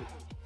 Woo!